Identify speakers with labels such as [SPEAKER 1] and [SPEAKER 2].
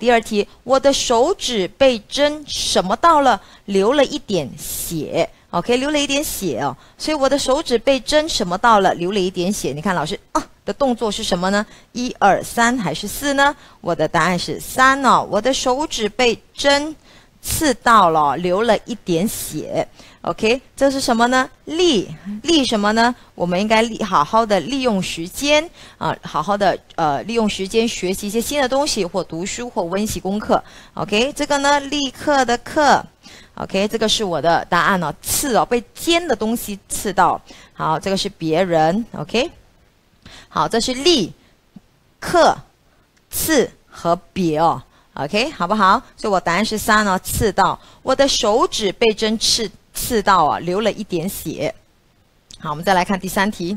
[SPEAKER 1] 第二题，我的手指被针什么到了？流了一点血。OK，流了一点血哦，所以我的手指被针什么到了？流了一点血。你看老师啊的动作是什么呢？一二三还是四呢？我的答案是三哦，我的手指被针刺到了，流了一点血。OK，这是什么呢？利利什么呢？我们应该利好好的利用时间啊，好好的呃利用时间学习一些新的东西，或读书或温习功课。OK，这个呢，立刻的刻。OK，这个是我的答案哦，刺哦，被尖的东西刺到。好，这个是别人。OK，好，这是立刻刺和别哦。OK，好不好？所以我答案是三哦，刺到我的手指被针刺刺到啊，流了一点血。好，我们再来看第三题。